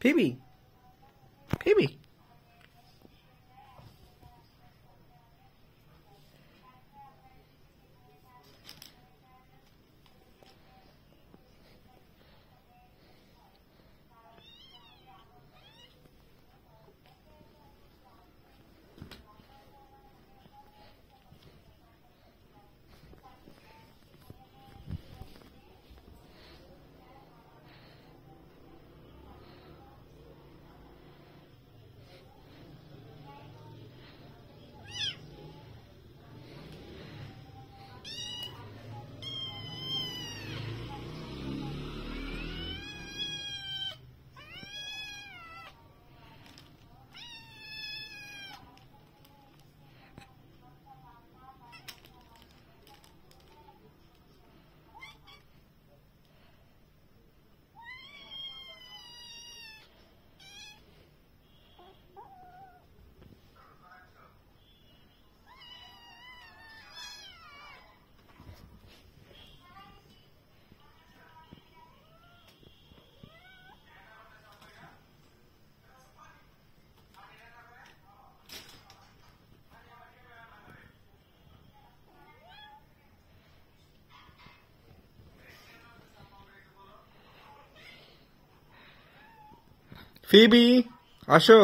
Phoebe. Phoebe. Phoebe আসো